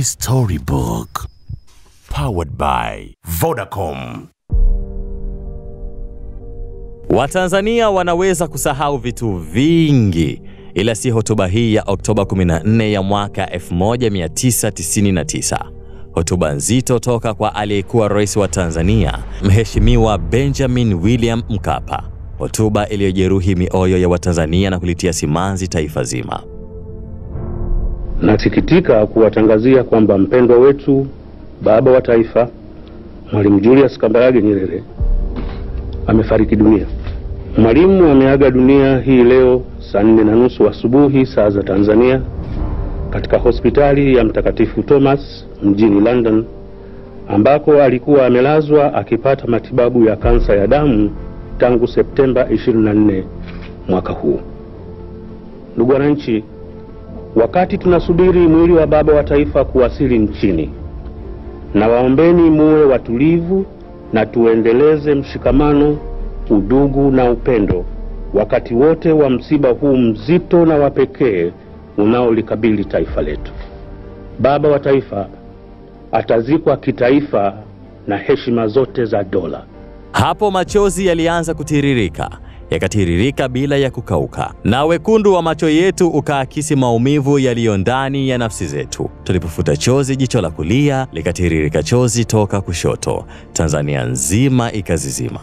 My Storybook. Powered by Vodacom. Watanzania wanaweza kusahau vitu vingi, ila si hotuba hii ya Oktoba 14 ya mwaka 1999. Hotuba nzito toka kwa aliyekuwa rais wa Tanzania, Mheshimiwa Benjamin William Mkapa. Hotuba iliyojeruhi mioyo ya Watanzania na kulitia simanzi taifa zima. Nasikitika kuwatangazia kwamba mpendwa wetu baba wa taifa Mwalimu Julius Kambarage Nyerere amefariki dunia. Mwalimu ameaga dunia hii leo saa nne na nusu asubuhi saa za Tanzania katika hospitali ya Mtakatifu Thomas mjini London ambako alikuwa amelazwa akipata matibabu ya kansa ya damu tangu Septemba 24 mwaka huu. Ndugu wananchi, wakati tunasubiri mwili wa baba wa taifa kuwasili nchini, na waombeni muwe watulivu na tuendeleze mshikamano, udugu na upendo wakati wote wa msiba huu mzito na wa pekee unaolikabili taifa letu. Baba wa taifa atazikwa kitaifa na heshima zote za dola. Hapo machozi yalianza kutiririka, yakatiririka bila ya kukauka, na wekundu wa macho yetu ukaakisi maumivu yaliyo ndani ya nafsi zetu. Tulipofuta chozi jicho la kulia, likatiririka chozi toka kushoto. Tanzania nzima ikazizima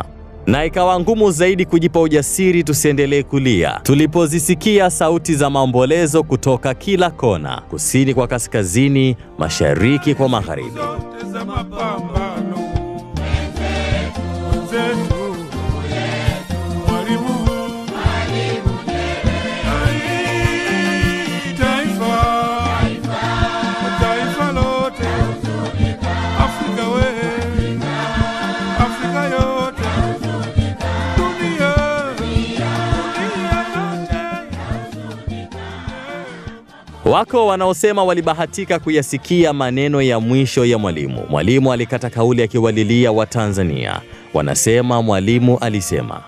na ikawa ngumu zaidi kujipa ujasiri tusiendelee kulia tulipozisikia sauti za maombolezo kutoka kila kona, kusini kwa kaskazini, mashariki kwa magharibi. Wako wanaosema walibahatika kuyasikia maneno ya mwisho ya Mwalimu. Mwalimu alikata kauli akiwalilia Watanzania. Wanasema Mwalimu alisema,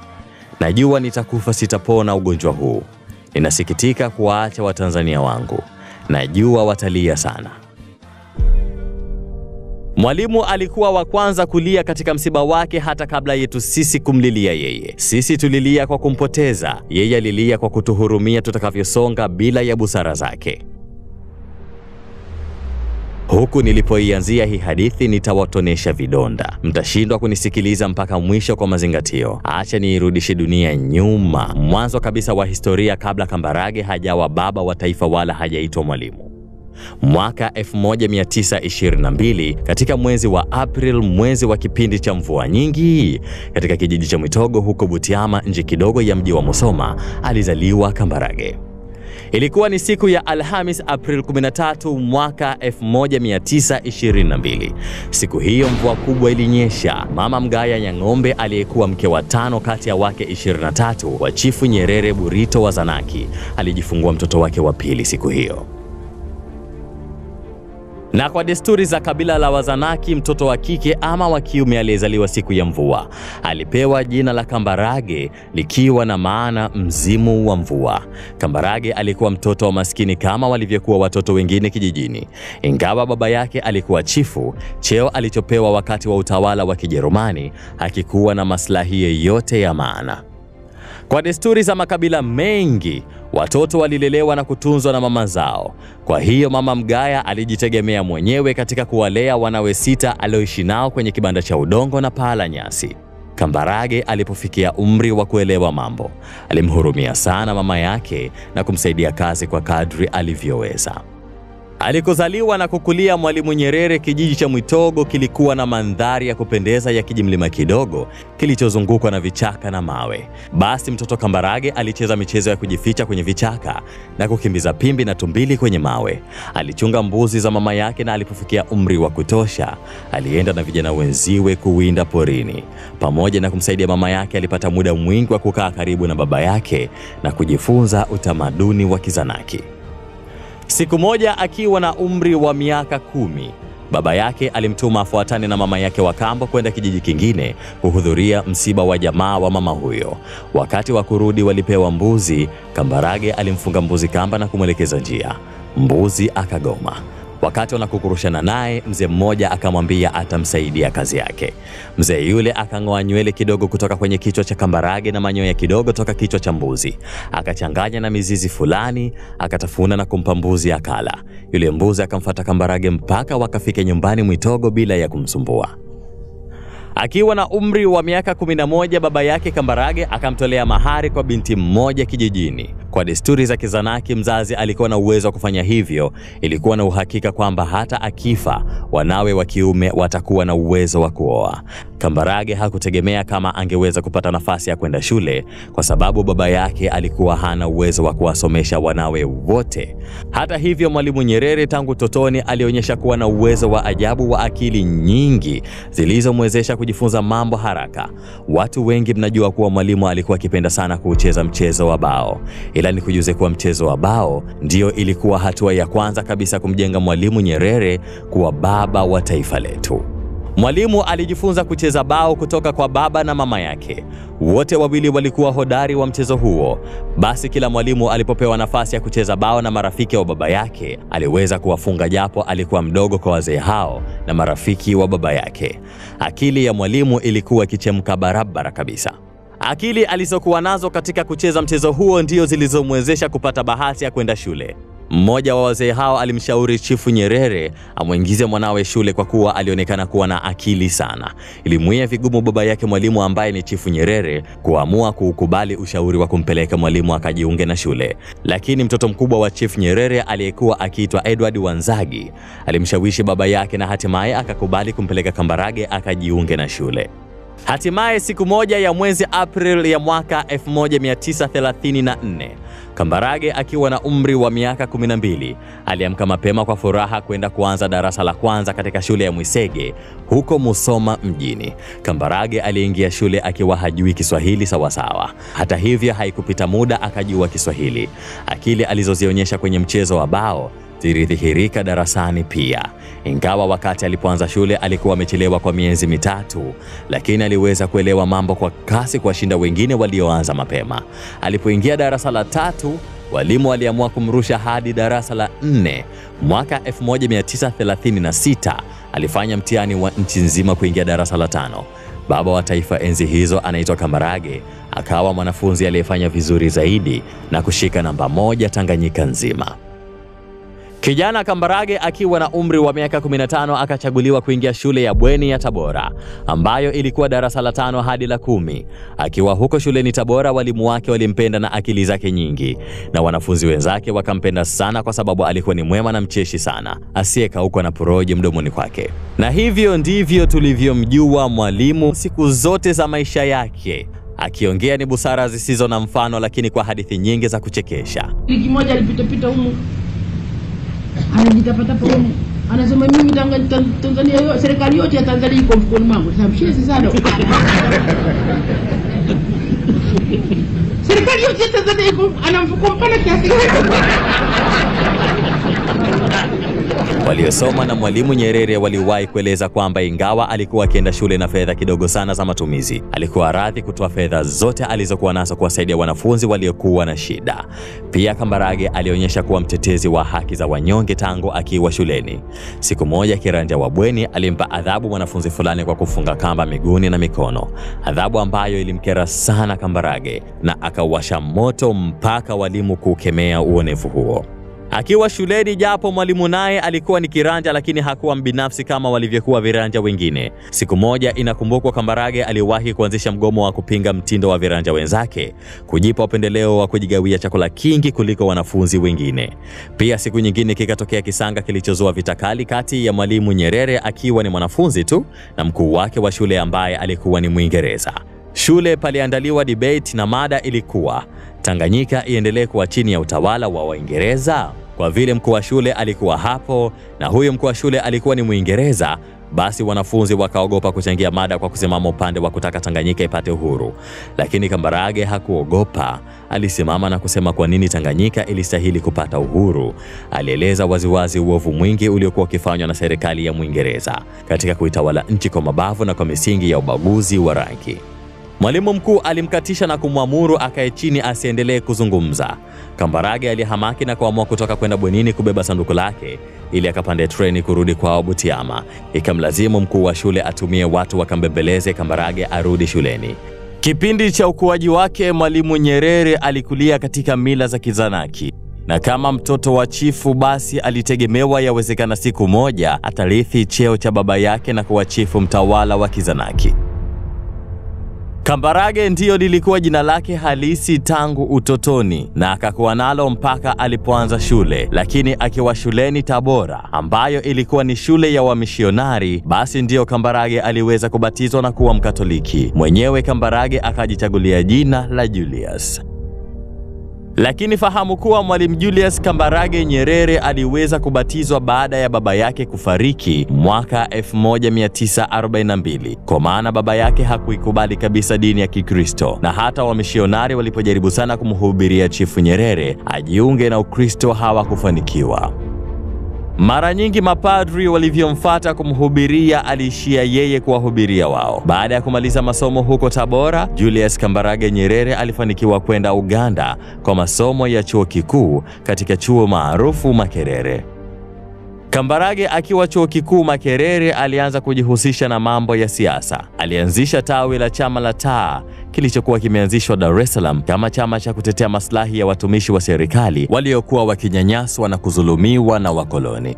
najua nitakufa, sitapona ugonjwa huu. Ninasikitika kuwaacha Watanzania wangu, najua watalia sana. Mwalimu alikuwa wa kwanza kulia katika msiba wake hata kabla yetu sisi kumlilia yeye. Sisi tulilia kwa kumpoteza, yeye alilia kwa kutuhurumia tutakavyosonga bila ya busara zake. Huku nilipoianzia hii hadithi nitawatonesha vidonda. Mtashindwa kunisikiliza mpaka mwisho kwa mazingatio. Acha niirudishe dunia nyuma, mwanzo kabisa wa historia, kabla Kambarage hajawa baba wa taifa wala hajaitwa Mwalimu. Mwaka 1922 katika mwezi wa April, mwezi wa kipindi cha mvua nyingi, katika kijiji cha Mwitogo huko Butiama, nje kidogo ya mji wa Musoma, alizaliwa Kambarage. Ilikuwa ni siku ya Alhamis April 13 mwaka 1922. Siku hiyo mvua kubwa ilinyesha. Mama Mgaya Nyang'ombe aliyekuwa mke wa tano kati ya wake 23 wa Chifu Nyerere Burito wa Zanaki alijifungua mtoto wake wa pili siku hiyo. Na kwa desturi za kabila la Wazanaki, mtoto wa kike ama wa kiume aliyezaliwa siku ya mvua alipewa jina la Kambarage likiwa na maana mzimu wa mvua. Kambarage alikuwa mtoto wa maskini kama walivyokuwa watoto wengine kijijini. Ingawa baba yake alikuwa chifu, cheo alichopewa wakati wa utawala wa Kijerumani hakikuwa na maslahi yoyote ya maana. Kwa desturi za makabila mengi, watoto walilelewa na kutunzwa na mama zao. Kwa hiyo mama Mgaya alijitegemea mwenyewe katika kuwalea wanawe sita alioishi nao kwenye kibanda cha udongo na paa la nyasi. Kambarage alipofikia umri wa kuelewa mambo, alimhurumia sana mama yake na kumsaidia kazi kwa kadri alivyoweza. Alikozaliwa na kukulia Mwalimu Nyerere, kijiji cha Mwitogo kilikuwa na mandhari ya kupendeza ya kijimlima kidogo kilichozungukwa na vichaka na mawe. Basi mtoto Kambarage alicheza michezo ya kujificha kwenye vichaka na kukimbiza pimbi na tumbili kwenye mawe. Alichunga mbuzi za mama yake, na alipofikia umri wa kutosha, alienda na vijana wenziwe kuwinda porini. Pamoja na kumsaidia mama yake, alipata muda mwingi wa kukaa karibu na baba yake na kujifunza utamaduni wa Kizanaki. Siku moja akiwa na umri wa miaka kumi, baba yake alimtuma afuatane na mama yake wa kambo kwenda kijiji kingine kuhudhuria msiba wa jamaa wa mama huyo. Wakati wa kurudi walipewa mbuzi. Kambarage alimfunga mbuzi kamba na kumwelekeza njia. Mbuzi akagoma. Wakati wanakukurushana naye, mzee mmoja akamwambia atamsaidia kazi yake. Mzee yule akang'oa nywele kidogo kutoka kwenye kichwa cha Kambarage na manyoya kidogo toka kichwa cha mbuzi, akachanganya na mizizi fulani, akatafuna na kumpa mbuzi akala. Yule mbuzi akamfata Kambarage mpaka wakafika nyumbani Mwitogo bila ya kumsumbua. Akiwa na umri wa miaka 11 baba yake Kambarage akamtolea mahari kwa binti mmoja kijijini. Kwa desturi za Kizanaki, mzazi alikuwa na uwezo wa kufanya hivyo. Ilikuwa na uhakika kwamba hata akifa wanawe wa kiume watakuwa na uwezo wa kuoa. Kambarage hakutegemea kama angeweza kupata nafasi ya kwenda shule kwa sababu baba yake alikuwa hana uwezo wa kuwasomesha wanawe wote. Hata hivyo, Mwalimu Nyerere tangu totoni alionyesha kuwa na uwezo wa ajabu wa akili nyingi zilizomwezesha kujifunza mambo haraka. Watu wengi mnajua kuwa Mwalimu alikuwa akipenda sana kuucheza mchezo wa bao, ila ni kujuze kuwa mchezo wa bao ndiyo ilikuwa hatua ya kwanza kabisa kumjenga Mwalimu Nyerere kuwa baba wa taifa letu. Mwalimu alijifunza kucheza bao kutoka kwa baba na mama yake. Wote wawili walikuwa hodari wa mchezo huo. Basi kila mwalimu alipopewa nafasi ya kucheza bao na marafiki wa baba yake, aliweza kuwafunga japo alikuwa mdogo kwa wazee hao na marafiki wa baba yake. Akili ya mwalimu ilikuwa ikichemka barabara kabisa. Akili alizokuwa nazo katika kucheza mchezo huo ndio zilizomwezesha kupata bahati ya kwenda shule. Mmoja wa wazee hao alimshauri Chifu Nyerere amwingize mwanawe shule kwa kuwa alionekana kuwa na akili sana. Ilimwia vigumu baba yake Mwalimu ambaye ni Chifu Nyerere kuamua kuukubali ushauri wa kumpeleka Mwalimu akajiunge na shule, lakini mtoto mkubwa wa Chifu Nyerere aliyekuwa akiitwa Edward Wanzagi alimshawishi baba yake na hatimaye akakubali kumpeleka Kambarage akajiunge na shule. Hatimaye siku moja ya mwezi April ya mwaka 1934 Kambarage akiwa na umri wa miaka 12 aliamka mapema kwa furaha kwenda kuanza darasa la kwanza katika shule ya Mwisege huko Musoma mjini. Kambarage aliingia shule akiwa hajui Kiswahili sawasawa. Hata hivyo, haikupita muda akajua Kiswahili. Akili alizozionyesha kwenye mchezo wa bao zilidhihirika darasani pia. Ingawa wakati alipoanza shule alikuwa amechelewa kwa miezi mitatu, lakini aliweza kuelewa mambo kwa kasi kuwashinda wengine walioanza mapema. Alipoingia darasa la tatu, walimu waliamua kumrusha hadi darasa la nne. Mwaka 1936 alifanya mtihani wa nchi nzima kuingia darasa la tano. Baba wa taifa enzi hizo anaitwa Kambarage, akawa mwanafunzi aliyefanya vizuri zaidi na kushika namba moja Tanganyika nzima. Kijana Kambarage akiwa na umri wa miaka 15 akachaguliwa kuingia shule ya bweni ya Tabora ambayo ilikuwa darasa la tano hadi la kumi. Akiwa huko shuleni Tabora, walimu wake walimpenda na akili zake nyingi, na wanafunzi wenzake wakampenda sana kwa sababu alikuwa ni mwema na mcheshi sana, asiyekauka na poroji mdomoni kwake. Na hivyo ndivyo tulivyomjua Mwalimu siku zote za maisha yake, akiongea ni busara zisizo na mfano, lakini kwa hadithi nyingi za kuchekesha. Wiki moja alipitapita humu anajitapatapa humu anasema mimi Tanzania yo- serikali yote ya Tanzania iko mfukoni mwangu. Sasa mshezi sana serikali yote ya Tanzania iko ana mfuko mpana kiasi gani? Waliosoma na Mwalimu Nyerere waliwahi kueleza kwamba ingawa alikuwa akienda shule na fedha kidogo sana za matumizi, alikuwa radhi kutoa fedha zote alizokuwa nazo kuwasaidia wanafunzi waliokuwa na shida. Pia Kambarage alionyesha kuwa mtetezi wa haki za wanyonge tangu akiwa shuleni. Siku moja kiranja wa bweni alimpa adhabu mwanafunzi fulani kwa kufunga kamba miguuni na mikono, adhabu ambayo ilimkera sana Kambarage na akawasha moto mpaka walimu kukemea uonevu huo. Akiwa shuleni, japo mwalimu naye alikuwa ni kiranja, lakini hakuwa mbinafsi kama walivyokuwa viranja wengine. Siku moja inakumbukwa, Kambarage aliwahi kuanzisha mgomo wa kupinga mtindo wa viranja wenzake kujipa upendeleo wa kujigawia chakula kingi kuliko wanafunzi wengine. Pia siku nyingine kikatokea kisanga kilichozua vita kali kati ya Mwalimu Nyerere akiwa ni mwanafunzi tu na mkuu wake wa shule ambaye alikuwa ni Mwingereza. Shule paliandaliwa debate na mada ilikuwa Tanganyika iendelee kuwa chini ya utawala wa Waingereza. Kwa vile mkuu wa shule alikuwa hapo na huyo mkuu wa shule alikuwa ni Mwingereza, basi wanafunzi wakaogopa kuchangia mada kwa kusimama upande wa kutaka Tanganyika ipate uhuru. Lakini Kambarage hakuogopa, alisimama na kusema kwa nini Tanganyika ilistahili kupata uhuru. Alieleza waziwazi uovu mwingi uliokuwa ukifanywa na serikali ya Mwingereza katika kuitawala nchi kwa mabavu na kwa misingi ya ubaguzi wa rangi. Mwalimu mkuu alimkatisha na kumwamuru akae chini asiendelee kuzungumza. Kambarage alihamaki na kuamua kutoka kwenda bwenini kubeba sanduku lake ili akapande treni kurudi kwao Butiama. Ikamlazimu mkuu wa shule atumie watu wakambembeleze Kambarage arudi shuleni. Kipindi cha ukuaji wake, Mwalimu Nyerere alikulia katika mila za Kizanaki na kama mtoto wa chifu basi alitegemewa yawezekana siku moja atarithi cheo cha baba yake na kuwa chifu mtawala wa Kizanaki. Kambarage ndiyo lilikuwa jina lake halisi tangu utotoni na akakuwa nalo mpaka alipoanza shule, lakini akiwa shuleni Tabora, ambayo ilikuwa ni shule ya wamishionari, basi ndiyo Kambarage aliweza kubatizwa na kuwa Mkatoliki. Mwenyewe Kambarage akajichagulia jina la Julius. Lakini fahamu kuwa Mwalimu Julius Kambarage Nyerere aliweza kubatizwa baada ya baba yake kufariki mwaka 1942, kwa maana baba yake hakuikubali kabisa dini ya Kikristo, na hata wamishionari walipojaribu sana kumhubiria Chifu Nyerere ajiunge na Ukristo hawakufanikiwa. Mara nyingi mapadri walivyomfata kumhubiria aliishia yeye kuwahubiria wao. Baada ya kumaliza masomo huko Tabora, Julius Kambarage Nyerere alifanikiwa kwenda Uganda kwa masomo ya chuo kikuu katika chuo maarufu Makerere. Kambarage akiwa chuo kikuu Makerere alianza kujihusisha na mambo ya siasa. Alianzisha tawi la chama la TAA kilichokuwa kimeanzishwa Dar es Salaam kama chama cha kutetea maslahi ya watumishi wa serikali waliokuwa wakinyanyaswa na kuzulumiwa na wakoloni.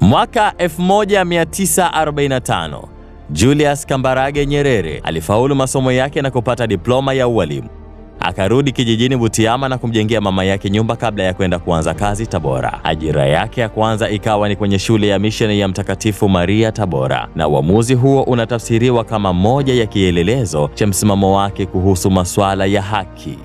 Mwaka 1945 Julius Kambarage Nyerere alifaulu masomo yake na kupata diploma ya ualimu. Akarudi kijijini Butiama na kumjengea mama yake nyumba kabla ya kwenda kuanza kazi Tabora. Ajira yake ya kwanza ikawa ni kwenye shule ya misheni ya Mtakatifu Maria Tabora, na uamuzi huo unatafsiriwa kama moja ya kielelezo cha msimamo wake kuhusu masuala ya haki.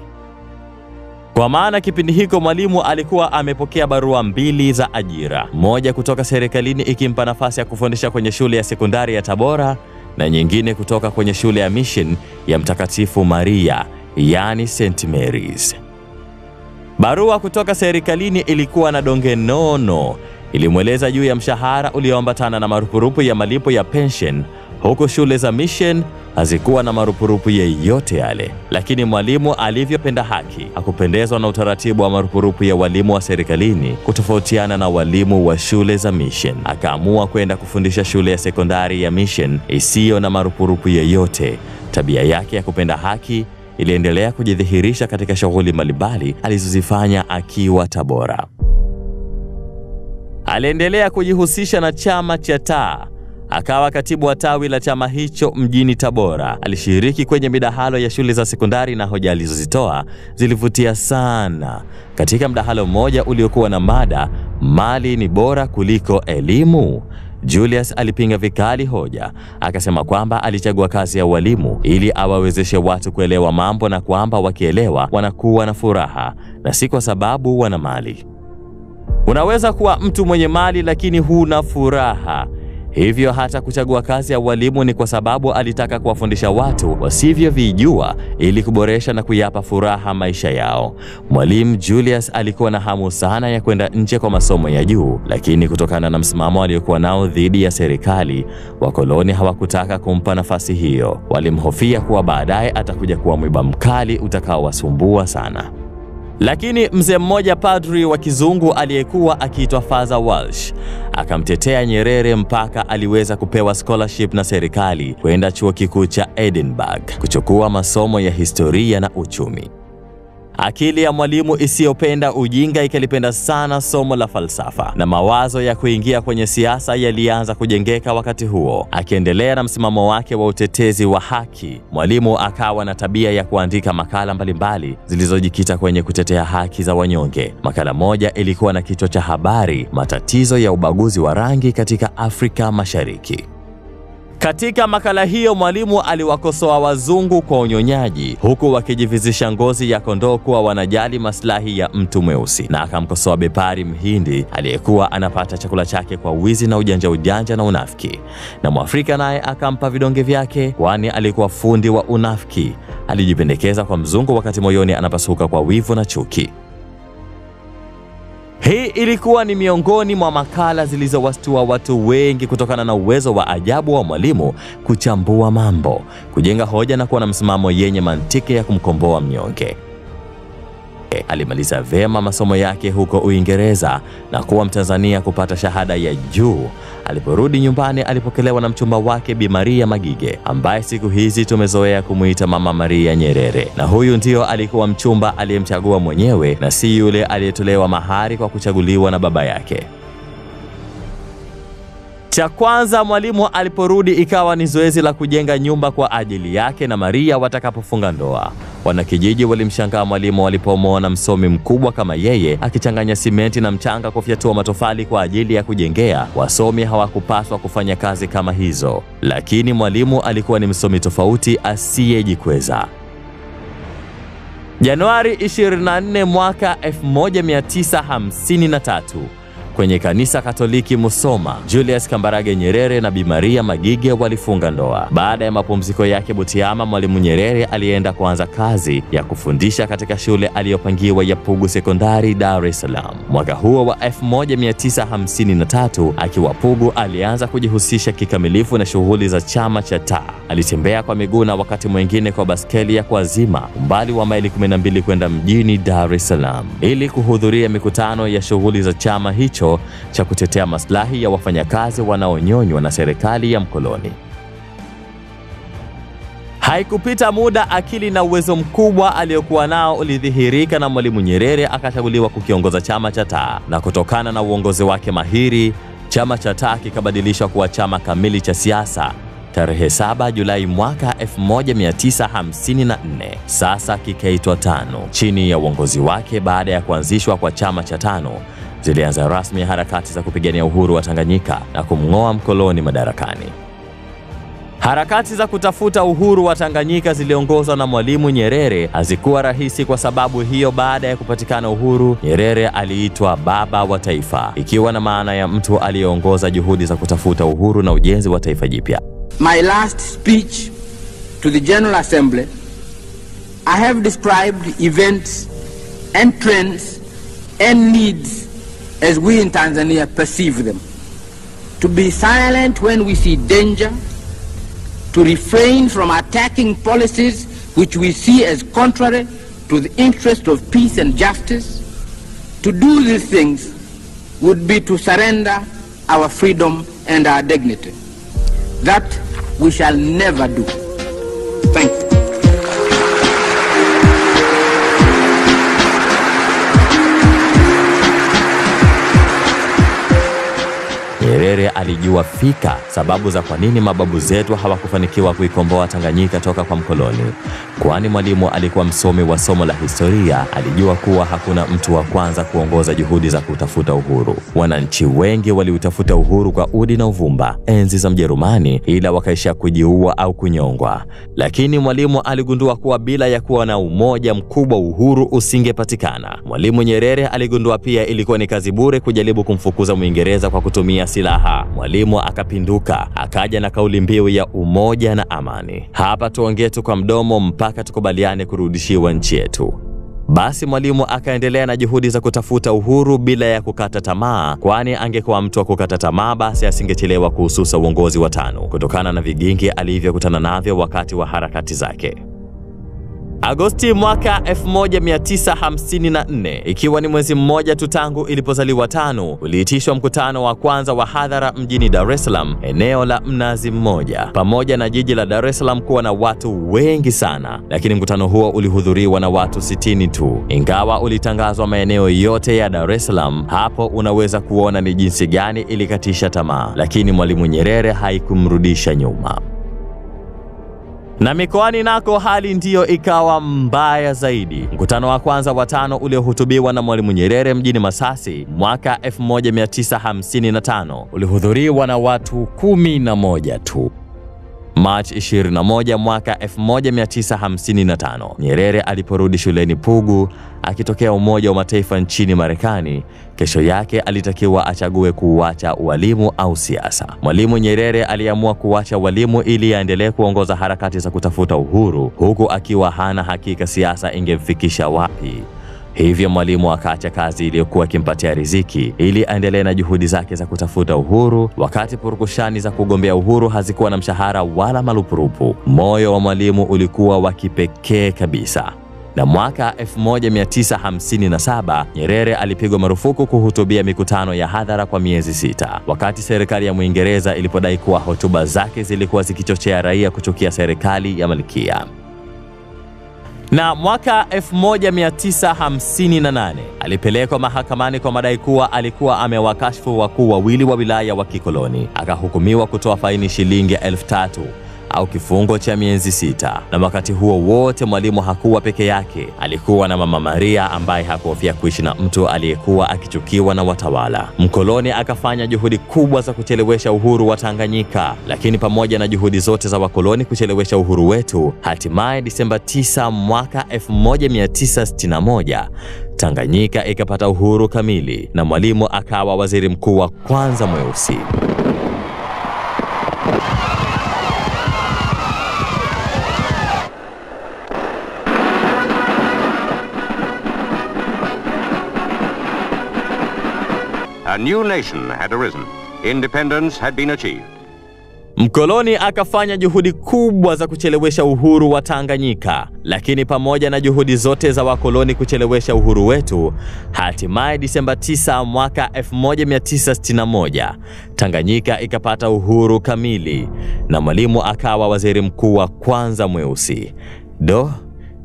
Kwa maana kipindi hiko mwalimu alikuwa amepokea barua mbili za ajira, moja kutoka serikalini ikimpa nafasi ya kufundisha kwenye shule ya sekondari ya Tabora na nyingine kutoka kwenye shule ya mission ya Mtakatifu Maria yani St Mary's. Barua kutoka serikalini ilikuwa na donge nono, ilimweleza juu ya mshahara ulioambatana na marupurupu ya malipo ya pension, huku shule za mission hazikuwa na marupurupu yeyote yale. Lakini mwalimu alivyopenda haki hakupendezwa na utaratibu wa marupurupu ya walimu wa serikalini kutofautiana na walimu wa shule za mission. Akaamua kwenda kufundisha shule ya sekondari ya mission isiyo na marupurupu yeyote. Tabia yake ya kupenda haki iliendelea kujidhihirisha katika shughuli mbalimbali alizozifanya akiwa Tabora. Aliendelea kujihusisha na chama cha TAA, akawa katibu wa tawi la chama hicho mjini Tabora. Alishiriki kwenye midahalo ya shule za sekondari na hoja alizozitoa zilivutia sana. Katika mdahalo mmoja uliokuwa na mada mali ni bora kuliko elimu, Julius alipinga vikali hoja, akasema kwamba alichagua kazi ya ualimu ili awawezeshe watu kuelewa mambo na kwamba wakielewa wanakuwa na furaha na si kwa sababu wana mali. Unaweza kuwa mtu mwenye mali lakini huna furaha. Hivyo hata kuchagua kazi ya ualimu ni kwa sababu alitaka kuwafundisha watu wasivyovijua ili kuboresha na kuyapa furaha maisha yao. Mwalimu Julius alikuwa na hamu sana ya kwenda nje kwa masomo ya juu, lakini kutokana na msimamo aliokuwa nao dhidi ya serikali, wakoloni hawakutaka kumpa nafasi hiyo. Walimhofia kuwa baadaye atakuja kuwa mwiba mkali utakaowasumbua sana. Lakini mzee mmoja padri wa kizungu aliyekuwa akiitwa Father Walsh akamtetea Nyerere mpaka aliweza kupewa scholarship na serikali kwenda chuo kikuu cha Edinburgh kuchukua masomo ya historia na uchumi. Akili ya mwalimu isiyopenda ujinga ikalipenda sana somo la falsafa na mawazo ya kuingia kwenye siasa yalianza kujengeka wakati huo. Akiendelea na msimamo wake wa utetezi wa haki, mwalimu akawa na tabia ya kuandika makala mbalimbali zilizojikita kwenye kutetea haki za wanyonge. Makala moja ilikuwa na kichwa cha habari, matatizo ya ubaguzi wa rangi katika Afrika Mashariki. Katika makala hiyo mwalimu aliwakosoa wazungu kwa unyonyaji huku wakijivizisha ngozi ya kondoo kuwa wanajali maslahi ya mtu mweusi, na akamkosoa bepari mhindi aliyekuwa anapata chakula chake kwa wizi na ujanja ujanja na unafiki, na mwafrika naye akampa vidonge vyake, kwani alikuwa fundi wa unafiki. Alijipendekeza kwa mzungu wakati moyoni anapasuka kwa wivu na chuki. Hii ilikuwa ni miongoni mwa makala zilizowastua watu wengi kutokana na uwezo wa ajabu wa mwalimu kuchambua mambo, kujenga hoja na kuwa na msimamo yenye mantiki ya kumkomboa mnyonge. Alimaliza vyema masomo yake huko Uingereza na kuwa Mtanzania kupata shahada ya juu. Aliporudi nyumbani, alipokelewa na mchumba wake Bi Maria Magige, ambaye siku hizi tumezoea kumuita Mama Maria Nyerere, na huyu ndio alikuwa mchumba aliyemchagua mwenyewe na si yule aliyetolewa mahari kwa kuchaguliwa na baba yake. Cha kwanza Mwalimu aliporudi ikawa ni zoezi la kujenga nyumba kwa ajili yake na Maria watakapofunga ndoa. Wanakijiji walimshangaa Mwalimu walipomwona msomi mkubwa kama yeye akichanganya simenti na mchanga kufyatua matofali kwa ajili ya kujengea. Wasomi hawakupaswa kufanya kazi kama hizo, lakini Mwalimu alikuwa ni msomi tofauti asiyejikweza. Januari 24 mwaka 1953 kwenye kanisa Katoliki Musoma, Julius Kambarage Nyerere na Bi Maria Magige walifunga ndoa. Baada ya mapumziko yake Butiama, Mwalimu Nyerere alienda kuanza kazi ya kufundisha katika shule aliyopangiwa ya Pugu Sekondari, Dar es Salaam. Mwaka huo wa 1953 akiwa Pugu, alianza kujihusisha kikamilifu na shughuli za chama cha taa. Alitembea kwa miguu na wakati mwingine kwa baskeli ya kuazima umbali wa maili 12 kwenda mjini Dar es Salaam ili kuhudhuria mikutano ya shughuli za chama hicho cha kutetea maslahi ya wafanyakazi wanaonyonywa na serikali ya mkoloni. Haikupita muda, akili na uwezo mkubwa aliyokuwa nao ulidhihirika na Mwalimu Nyerere akachaguliwa kukiongoza chama cha taa, na kutokana na uongozi wake mahiri, chama cha taa kikabadilishwa kuwa chama kamili cha siasa tarehe 7 Julai mwaka 1954. Sasa kikaitwa TANU. Chini ya uongozi wake, baada ya kuanzishwa kwa chama cha TANU, zilianza rasmi harakati za kupigania uhuru wa Tanganyika na kumng'oa mkoloni madarakani. Harakati za kutafuta uhuru wa Tanganyika ziliongozwa na Mwalimu Nyerere. Hazikuwa rahisi kwa sababu hiyo, baada ya kupatikana uhuru, Nyerere aliitwa baba wa taifa, ikiwa na maana ya mtu aliyeongoza juhudi za kutafuta uhuru na ujenzi wa taifa jipya. my last speech to the General Assembly, I have described events and trends and needs as we in Tanzania perceive them. To be silent when we see danger, to refrain from attacking policies which we see as contrary to the interest of peace and justice. To do these things would be to surrender our freedom and our dignity. That we shall never do. Thank you. Nyerere alijua fika sababu za kwa nini mababu zetu hawakufanikiwa kuikomboa Tanganyika toka kwa mkoloni. Kwani Mwalimu alikuwa msomi wa somo la historia, alijua kuwa hakuna mtu wa kwanza kuongoza juhudi za kutafuta uhuru. Wananchi wengi waliutafuta uhuru kwa udi na uvumba enzi za Mjerumani, ila wakaishia kujiua au kunyongwa. Lakini Mwalimu aligundua kuwa bila ya kuwa na umoja mkubwa, uhuru usingepatikana. Mwalimu Nyerere aligundua pia ilikuwa ni kazi bure kujaribu kumfukuza Mwingereza kwa kutumia silaha. Mwalimu akapinduka, akaja na kauli mbiu ya umoja na amani. Hapa tuongee tu kwa mdomo mpaka tukubaliane kurudishiwa nchi yetu. Basi Mwalimu akaendelea na juhudi za kutafuta uhuru bila ya kukata tamaa, kwani angekuwa mtu wa kukata tamaa, basi asingechelewa kuhususa uongozi wa tano kutokana na vigingi alivyokutana navyo wakati wa harakati zake. Agosti mwaka 1954, ikiwa ni mwezi mmoja tu tangu ilipozaliwa Tano, uliitishwa mkutano wa kwanza wa hadhara mjini Dar es Salaam, eneo la Mnazi Mmoja. Pamoja na jiji la Dar es Salaam kuwa na watu wengi sana, lakini mkutano huo ulihudhuriwa na watu 60 tu. Ingawa ulitangazwa maeneo yote ya Dar es Salaam, hapo unaweza kuona ni jinsi gani ilikatisha tamaa, lakini Mwalimu Nyerere haikumrudisha nyuma na mikoani nako hali ndiyo ikawa mbaya zaidi. Mkutano wa kwanza wa tano uliohutubiwa na Mwalimu Nyerere mjini Masasi mwaka 1955 ulihudhuriwa na watu kumi na moja tu. Machi 21 mwaka 1955, Nyerere aliporudi shuleni Pugu akitokea Umoja wa Mataifa nchini Marekani, kesho yake alitakiwa achague kuuacha ualimu au siasa. Mwalimu Nyerere aliamua kuacha ualimu ili aendelee kuongoza harakati za kutafuta uhuru, huku akiwa hana hakika siasa ingemfikisha wapi. Hivyo Mwalimu akaacha kazi iliyokuwa ikimpatia riziki ili aendelee na juhudi zake za kutafuta uhuru, wakati purukushani za kugombea uhuru hazikuwa na mshahara wala marupurupu. Moyo wa Mwalimu ulikuwa wa kipekee kabisa na mwaka 1957 Nyerere alipigwa marufuku kuhutubia mikutano ya hadhara kwa miezi sita, wakati serikali ya Mwingereza ilipodai kuwa hotuba zake zilikuwa zikichochea raia kuchukia serikali ya Malkia. Na mwaka 1958 alipelekwa mahakamani kwa madai kuwa alikuwa amewakashfu wakuu wawili wa wilaya wa kikoloni, akahukumiwa kutoa faini shilingi elfu tatu au kifungo cha miezi sita. Na wakati huo wote Mwalimu hakuwa peke yake, alikuwa na Mama Maria ambaye hakuhofia kuishi na mtu aliyekuwa akichukiwa na watawala. Mkoloni akafanya juhudi kubwa za kuchelewesha uhuru wa Tanganyika, lakini pamoja na juhudi zote za wakoloni kuchelewesha uhuru wetu, hatimaye Disemba 9 mwaka 1961 Tanganyika ikapata uhuru kamili na Mwalimu akawa waziri mkuu wa kwanza mweusi. A new nation had arisen. Independence had been achieved. Mkoloni akafanya juhudi kubwa za kuchelewesha uhuru wa Tanganyika, lakini pamoja na juhudi zote za wakoloni kuchelewesha uhuru wetu, hatimaye Disemba 9 mwaka 1961 Tanganyika ikapata uhuru kamili na Mwalimu akawa waziri mkuu wa kwanza mweusi. Do,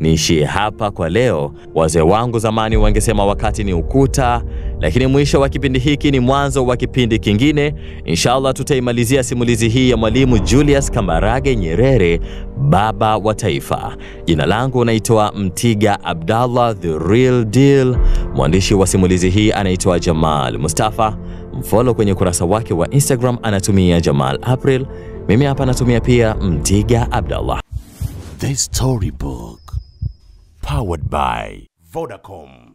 niishie hapa kwa leo. Wazee wangu zamani wangesema wakati ni ukuta, lakini mwisho wa kipindi hiki ni mwanzo wa kipindi kingine. Inshallah tutaimalizia simulizi hii ya Mwalimu Julius Kambarage Nyerere, baba wa taifa. Jina langu unaitwa Mtiga Abdallah, the real deal. Mwandishi wa simulizi hii anaitwa Jamal Mustafa. Mfollow kwenye ukurasa wake wa Instagram anatumia Jamal April. Mimi hapa natumia pia Mtiga Abdallah. The Storybook. Powered by Vodacom.